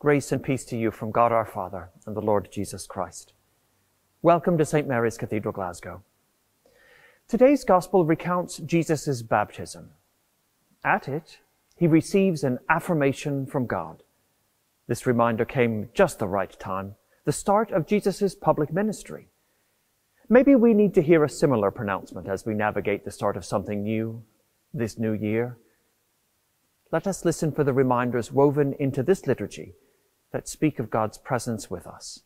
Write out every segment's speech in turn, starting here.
Grace and peace to you from God our Father and the Lord Jesus Christ. Welcome to St. Mary's Cathedral, Glasgow. Today's Gospel recounts Jesus' baptism. At it, he receives an affirmation from God. This reminder came just the right time, the start of Jesus' public ministry. Maybe we need to hear a similar pronouncement as we navigate the start of something new this new year. Let us listen for the reminders woven into this liturgy that speak of God's presence with us.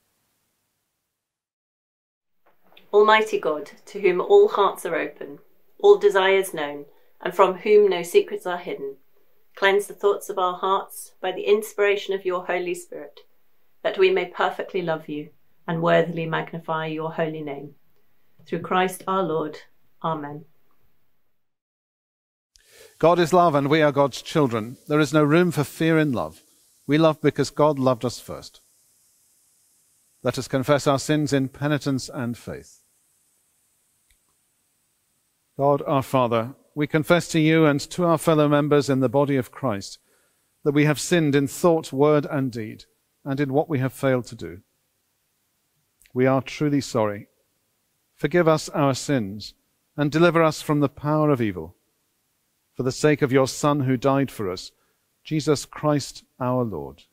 Almighty God, to whom all hearts are open, all desires known, and from whom no secrets are hidden, cleanse the thoughts of our hearts by the inspiration of your Holy Spirit, that we may perfectly love you and worthily magnify your holy name. Through Christ our Lord. Amen. God is love, and we are God's children. There is no room for fear in love. We love because God loved us first. Let us confess our sins in penitence and faith. God our Father, we confess to you and to our fellow members in the body of Christ that we have sinned in thought, word, and deed, and in what we have failed to do. We are truly sorry. Forgive us our sins and deliver us from the power of evil. For the sake of your Son who died for us, Jesus Christ our Lord.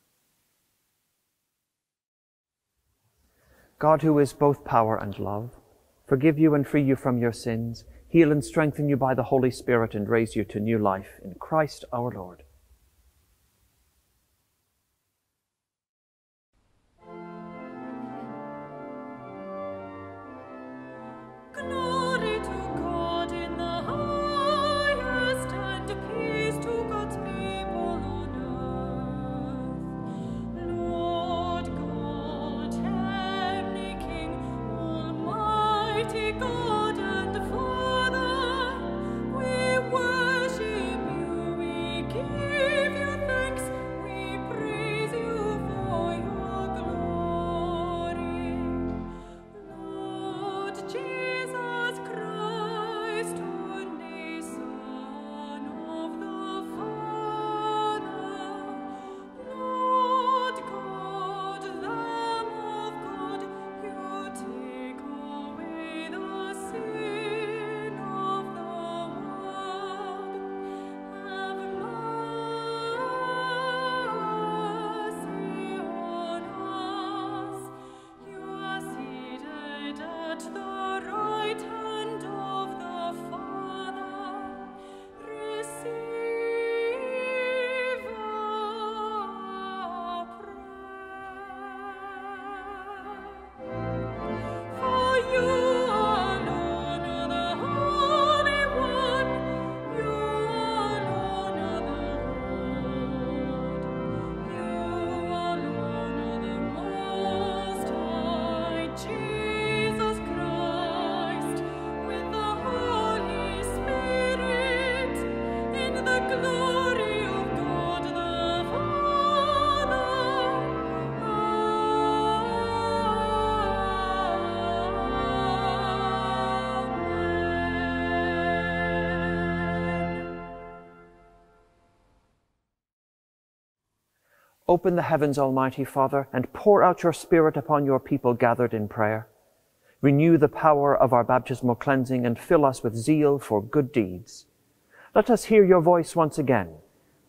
God, who is both power and love, forgive you and free you from your sins, heal and strengthen you by the Holy Spirit, and raise you to new life in Christ our Lord. Open the heavens, Almighty Father, and pour out your Spirit upon your people gathered in prayer. Renew the power of our baptismal cleansing and fill us with zeal for good deeds. Let us hear your voice once again,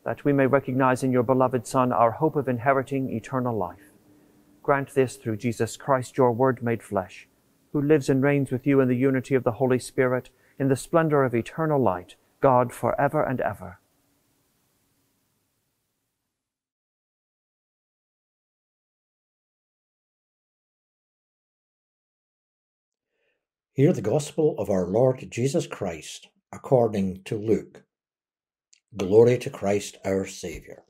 that we may recognize in your beloved Son our hope of inheriting eternal life. Grant this through Jesus Christ, your Word made flesh, who lives and reigns with you in the unity of the Holy Spirit, in the splendor of eternal light, God for ever and ever. Hear the Gospel of our Lord Jesus Christ according to Luke. Glory to Christ our Saviour.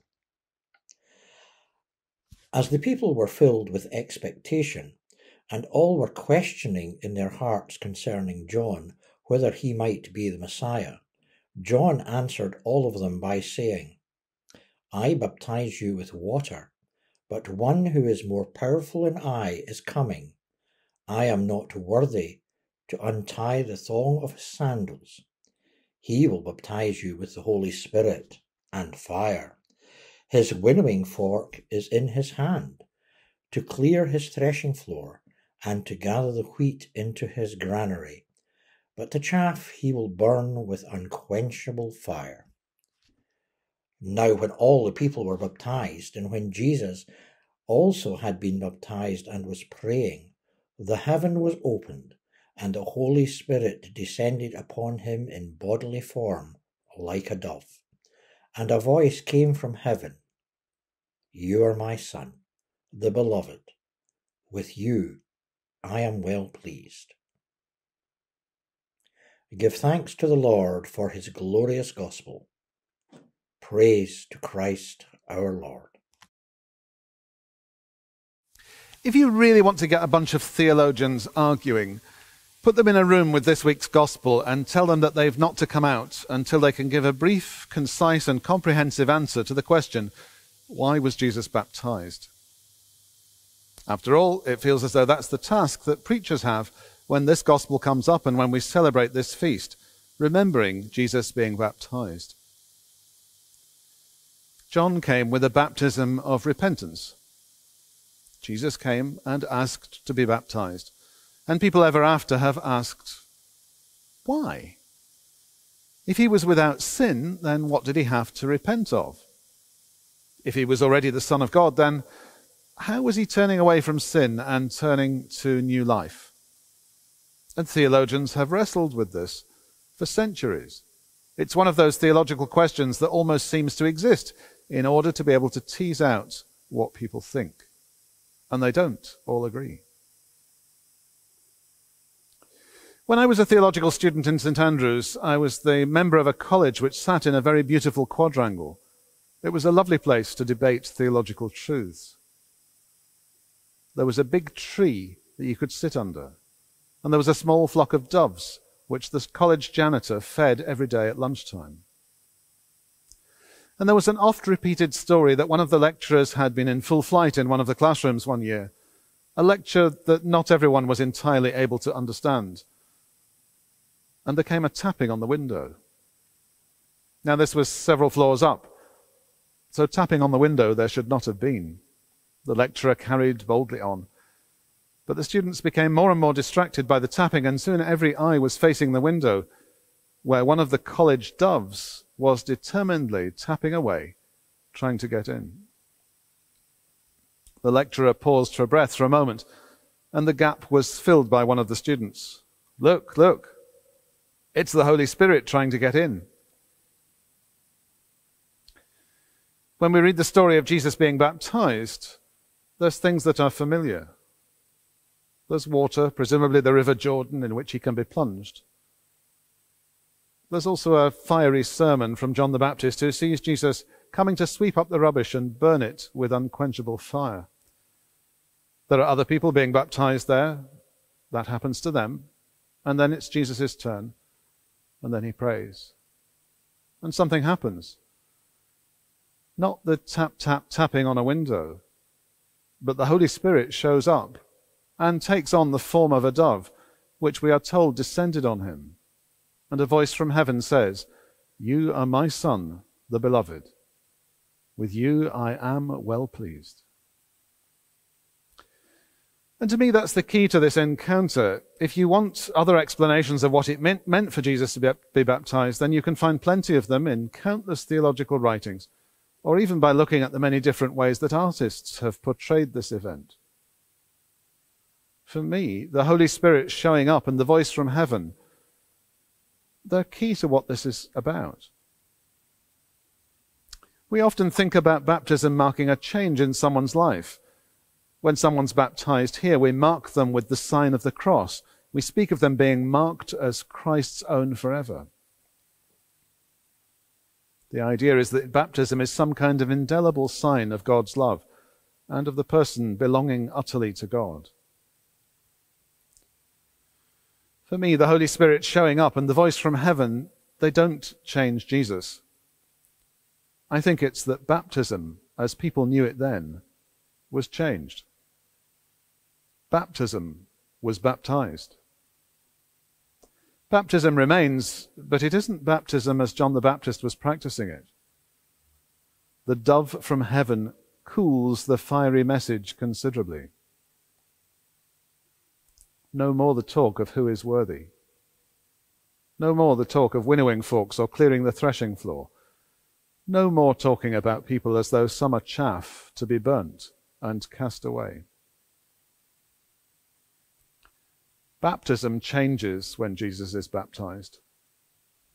As the people were filled with expectation, and all were questioning in their hearts concerning John whether he might be the Messiah, John answered all of them by saying, I baptize you with water, but one who is more powerful than I is coming. I am not worthy to untie the thong of his sandals. He will baptize you with the Holy Spirit and fire. His winnowing fork is in his hand, to clear his threshing floor, and to gather the wheat into his granary. But the chaff he will burn with unquenchable fire. Now, when all the people were baptized, and when Jesus also had been baptized and was praying, the heaven was opened, and the Holy Spirit descended upon him in bodily form like a dove. And a voice came from heaven you are my Son, the Beloved. With you I am well pleased. Give thanks to the Lord for his glorious gospel. Praise to Christ our Lord. If you really want to get a bunch of theologians arguing, put them in a room with this week's gospel and tell them that they've not to come out until they can give a brief, concise, and comprehensive answer to the question why was Jesus baptized? After all, it feels as though that's the task that preachers have when this gospel comes up and when we celebrate this feast, remembering Jesus being baptized. John came with a baptism of repentance. Jesus came and asked to be baptized. And people ever after have asked, why? If he was without sin, then what did he have to repent of? if he was already the Son of God, then how was he turning away from sin and turning to new life? And theologians have wrestled with this for centuries. It's one of those theological questions that almost seems to exist in order to be able to tease out what people think. And they don't all agree. When I was a theological student in St Andrews, I was the member of a college which sat in a very beautiful quadrangle it was a lovely place to debate theological truths. There was a big tree that you could sit under, and there was a small flock of doves which the college janitor fed every day at lunchtime. And there was an oft repeated story that one of the lecturers had been in full flight in one of the classrooms one year, a lecture that not everyone was entirely able to understand. And there came a tapping on the window. Now, this was several floors up, so tapping on the window there should not have been. The lecturer carried boldly on. But the students became more and more distracted by the tapping, and soon every eye was facing the window, where one of the college doves was determinedly tapping away, trying to get in. The lecturer paused for breath for a moment, and the gap was filled by one of the students. Look, look. It's the Holy Spirit trying to get in. When we read the story of Jesus being baptized, there's things that are familiar. There's water, presumably the River Jordan, in which he can be plunged. There's also a fiery sermon from John the Baptist who sees Jesus coming to sweep up the rubbish and burn it with unquenchable fire. There are other people being baptized there. That happens to them. And then it's Jesus' turn. And then he prays. And something happens. Not the tap, tap, tapping on a window, but the Holy Spirit shows up and takes on the form of a dove, which we are told descended on him. And a voice from heaven says, You are my Son, the Beloved. With you I am well pleased. And to me, that's the key to this encounter. If you want other explanations of what it meant, meant for Jesus to be, be baptized, then you can find plenty of them in countless theological writings or even by looking at the many different ways that artists have portrayed this event. For me, the Holy Spirit showing up and the voice from heaven, they're key to what this is about. We often think about baptism marking a change in someone's life. When someone's baptized here, we mark them with the sign of the cross. We speak of them being marked as Christ's own forever. The idea is that baptism is some kind of indelible sign of God's love and of the person belonging utterly to God. For me, the Holy Spirit showing up and the voice from heaven, they don't change Jesus. I think it's that baptism, as people knew it then, was changed. Baptism was baptized. Baptism remains, but it isn't baptism as John the Baptist was practicing it. the dove from heaven cools the fiery message considerably. No more the talk of who is worthy. No more the talk of winnowing forks or clearing the threshing floor. No more talking about people as though some are chaff to be burnt and cast away. Baptism changes when Jesus is baptized,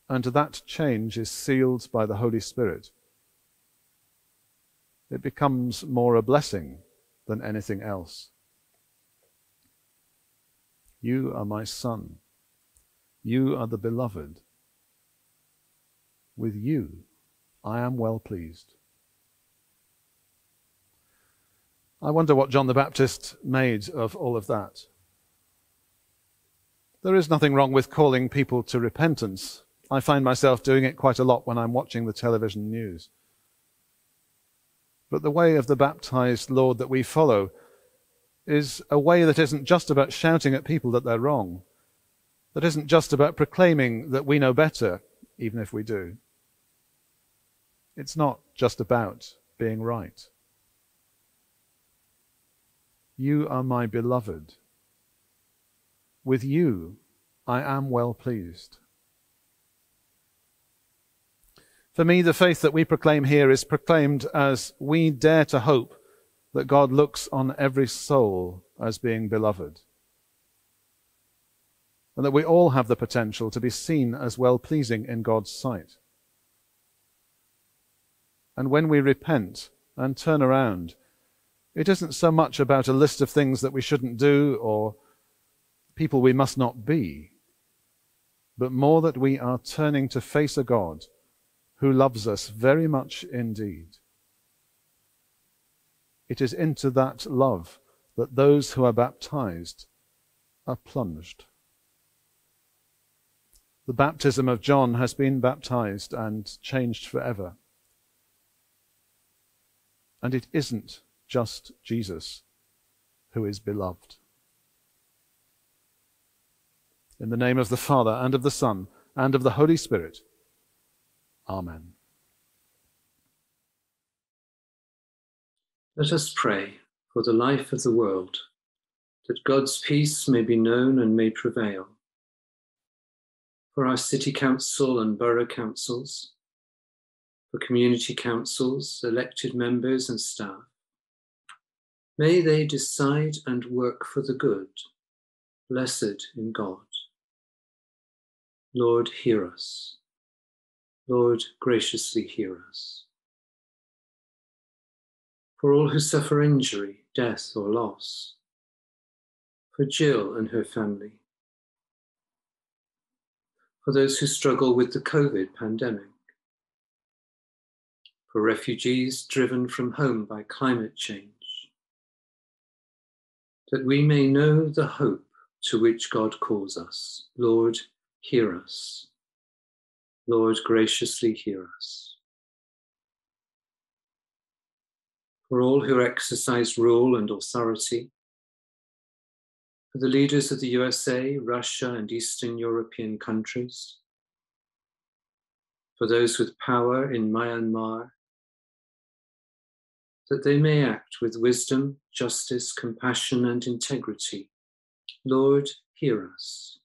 and that change is sealed by the Holy Spirit. It becomes more a blessing than anything else. You are my son. You are the beloved. With you I am well pleased. I wonder what John the Baptist made of all of that. There is nothing wrong with calling people to repentance. I find myself doing it quite a lot when I'm watching the television news. But the way of the baptized Lord that we follow is a way that isn't just about shouting at people that they're wrong, that isn't just about proclaiming that we know better, even if we do. It's not just about being right. You are my beloved. With you I am well pleased. For me, the faith that we proclaim here is proclaimed as we dare to hope that God looks on every soul as being beloved. And that we all have the potential to be seen as well pleasing in God's sight. And when we repent and turn around, it isn't so much about a list of things that we shouldn't do or people we must not be, but more that we are turning to face a God who loves us very much indeed. It is into that love that those who are baptized are plunged. The baptism of John has been baptized and changed forever. And it isn't just Jesus who is beloved. In the name of the Father, and of the Son, and of the Holy Spirit. Amen. Let us pray for the life of the world, that God's peace may be known and may prevail. For our city council and borough councils, for community councils, elected members and staff, may they decide and work for the good, blessed in God. Lord, hear us. Lord, graciously hear us. For all who suffer injury, death, or loss. For Jill and her family. For those who struggle with the COVID pandemic. For refugees driven from home by climate change. That we may know the hope to which God calls us. Lord, hear us. Lord, graciously hear us. For all who exercise rule and authority, for the leaders of the USA, Russia, and Eastern European countries, for those with power in Myanmar, that they may act with wisdom, justice, compassion, and integrity. Lord, hear us.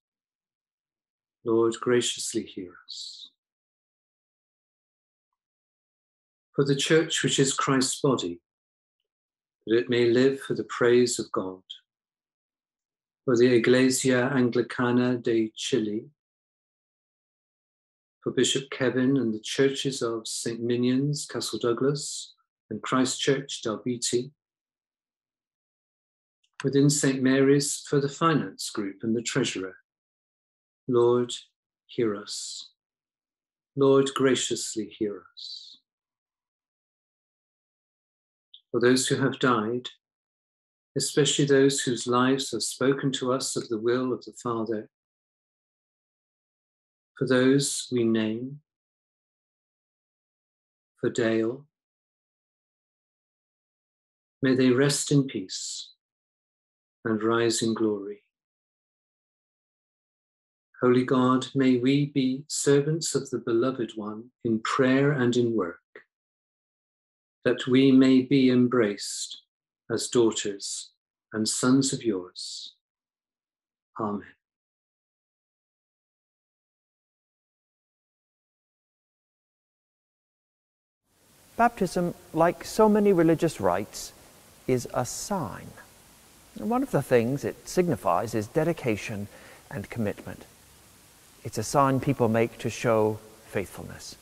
Lord, graciously hear us. For the church, which is Christ's body, that it may live for the praise of God. For the Iglesia Anglicana de Chile, for Bishop Kevin and the churches of St. Ninian's, Castle Douglas, and Christ Church, Dalbeattie. Within St. Mary's, for the finance group and the treasurer, Lord, hear us. Lord, graciously hear us. For those who have died, especially those whose lives have spoken to us of the will of the Father, for those we name, for Dale, may they rest in peace and rise in glory. Holy God, may we be servants of the Beloved One in prayer and in work. that we may be embraced as daughters and sons of yours. Amen. Baptism, like so many religious rites, is a sign. One of the things it signifies is dedication and commitment. It's a sign people make to show faithfulness.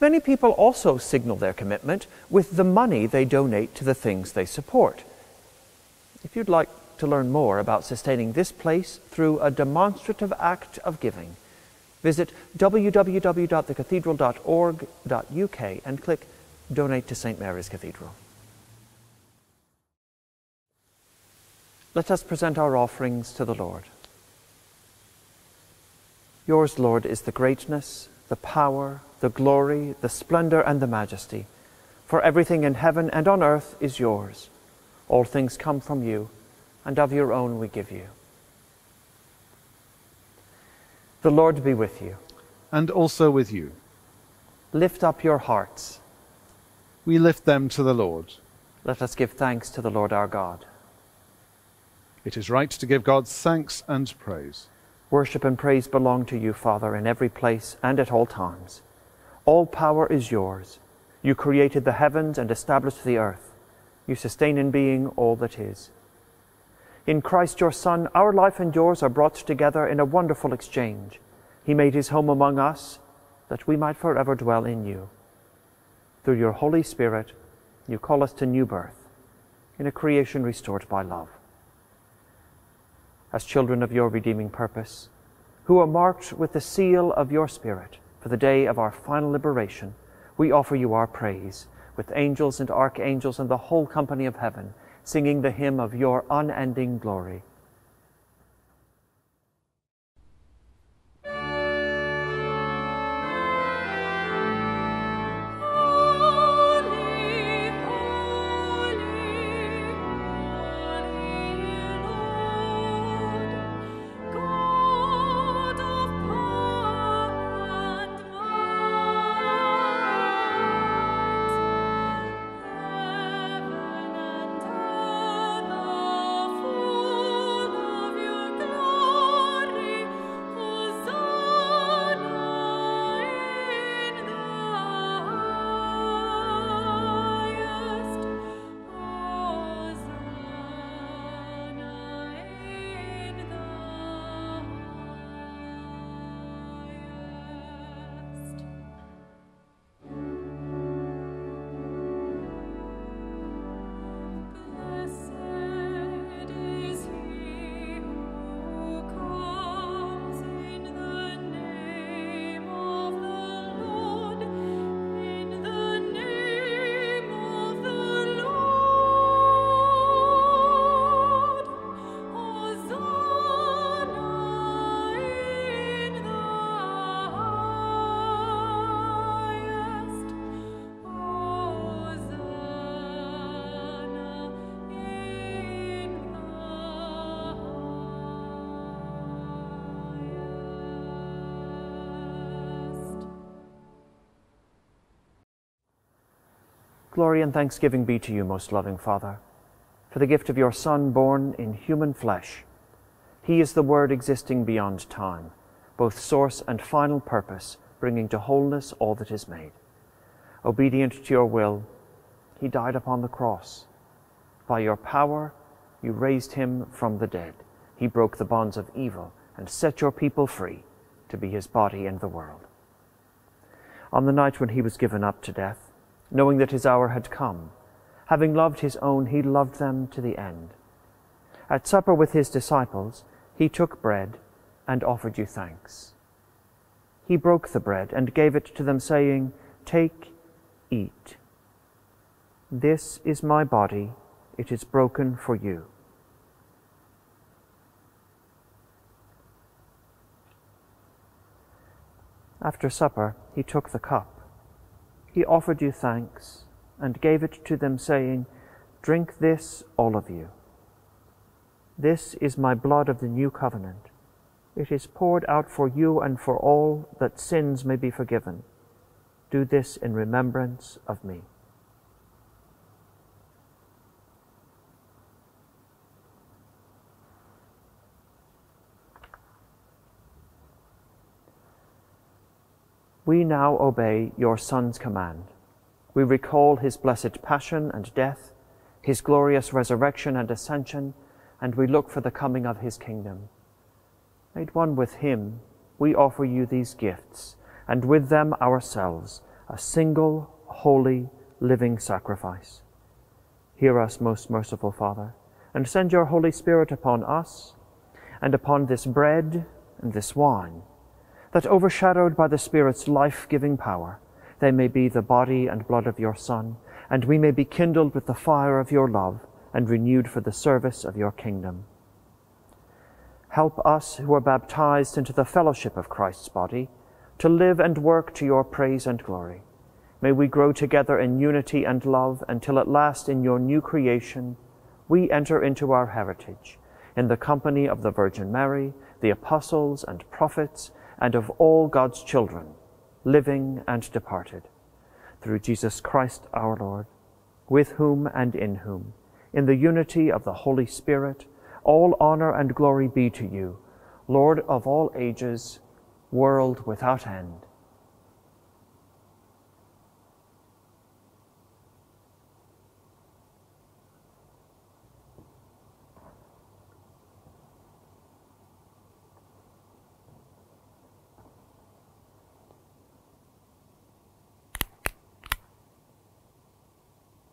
Many people also signal their commitment with the money they donate to the things they support. If you'd like to learn more about sustaining this place through a demonstrative act of giving, visit www.thecathedral.org.uk and click Donate to St. Mary's Cathedral. Let us present our offerings to the Lord. Yours, Lord, is the greatness, the power, the glory, the splendor, and the majesty. For everything in heaven and on earth is yours. All things come from you, and of your own we give you. The Lord be with you. And also with you. Lift up your hearts. We lift them to the Lord. Let us give thanks to the Lord our God. It is right to give God thanks and praise. Worship and praise belong to you, Father, in every place and at all times. All power is yours. You created the heavens and established the earth. You sustain in being all that is. In Christ your Son, our life and yours are brought together in a wonderful exchange. He made his home among us that we might forever dwell in you. Through your Holy Spirit, you call us to new birth in a creation restored by love as children of your redeeming purpose, who are marked with the seal of your Spirit for the day of our final liberation, we offer you our praise with angels and archangels and the whole company of heaven, singing the hymn of your unending glory. Glory and thanksgiving be to you, most loving Father, for the gift of your Son born in human flesh. He is the Word existing beyond time, both source and final purpose, bringing to wholeness all that is made. Obedient to your will, he died upon the cross. By your power, you raised him from the dead. He broke the bonds of evil and set your people free to be his body in the world. On the night when he was given up to death, knowing that his hour had come. Having loved his own, he loved them to the end. At supper with his disciples, he took bread and offered you thanks. He broke the bread and gave it to them, saying, Take, eat. This is my body, it is broken for you. After supper, he took the cup he offered you thanks and gave it to them, saying, Drink this, all of you. This is my blood of the new covenant. It is poured out for you and for all that sins may be forgiven. Do this in remembrance of me. We now obey your Son's command. We recall his blessed passion and death, his glorious resurrection and ascension, and we look for the coming of his kingdom. Made one with him, we offer you these gifts, and with them ourselves, a single, holy, living sacrifice. Hear us, most merciful Father, and send your Holy Spirit upon us, and upon this bread and this wine that overshadowed by the Spirit's life giving power, they may be the body and blood of your Son, and we may be kindled with the fire of your love and renewed for the service of your kingdom. Help us who are baptized into the fellowship of Christ's body to live and work to your praise and glory. May we grow together in unity and love until at last in your new creation we enter into our heritage in the company of the Virgin Mary, the apostles and prophets, and of all God's children, living and departed, through Jesus Christ our Lord, with whom and in whom, in the unity of the Holy Spirit, all honor and glory be to you, Lord of all ages, world without end.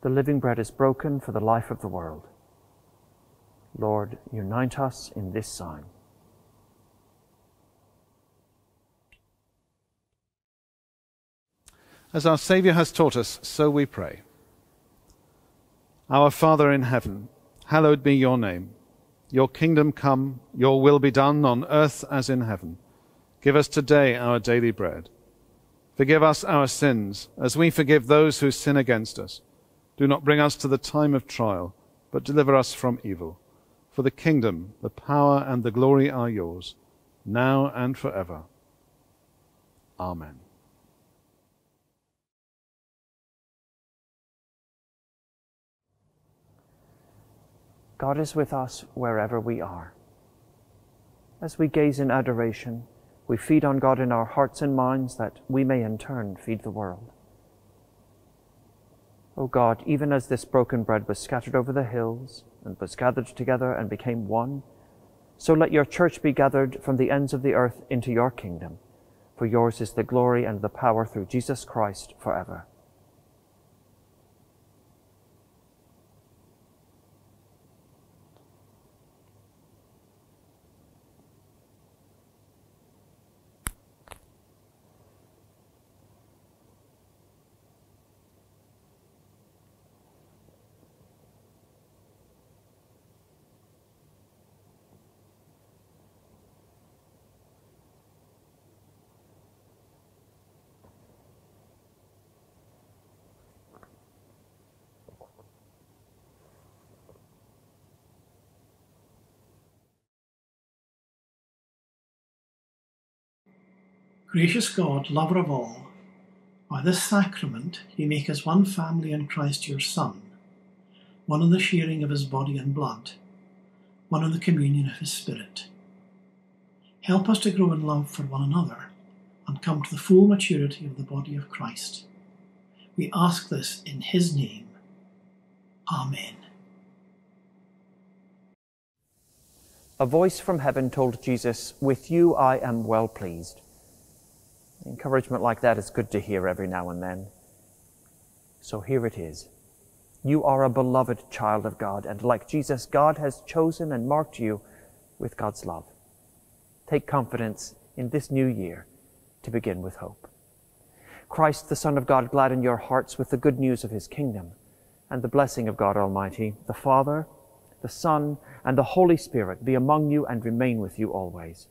The living bread is broken for the life of the world. Lord, unite us in this sign. As our Saviour has taught us, so we pray. Our Father in heaven, hallowed be your name. Your kingdom come, your will be done on earth as in heaven. Give us today our daily bread. Forgive us our sins, as we forgive those who sin against us. Do not bring us to the time of trial, but deliver us from evil. For the kingdom, the power, and the glory are yours, now and forever. Amen. God is with us wherever we are. As we gaze in adoration, we feed on God in our hearts and minds that we may in turn feed the world. O God, even as this broken bread was scattered over the hills and was gathered together and became one, so let your church be gathered from the ends of the earth into your kingdom. For yours is the glory and the power through Jesus Christ forever. Gracious God, lover of all, by this sacrament you make us one family in Christ your Son, one in the sharing of his body and blood, one in the communion of his Spirit. Help us to grow in love for one another and come to the full maturity of the body of Christ. We ask this in his name. Amen. A voice from heaven told Jesus, With you I am well pleased. Encouragement like that is good to hear every now and then. So here it is. You are a beloved child of God, and like Jesus, God has chosen and marked you with God's love. Take confidence in this new year to begin with hope. Christ, the Son of God, gladden your hearts with the good news of his kingdom, and the blessing of God Almighty, the Father, the Son, and the Holy Spirit be among you and remain with you always.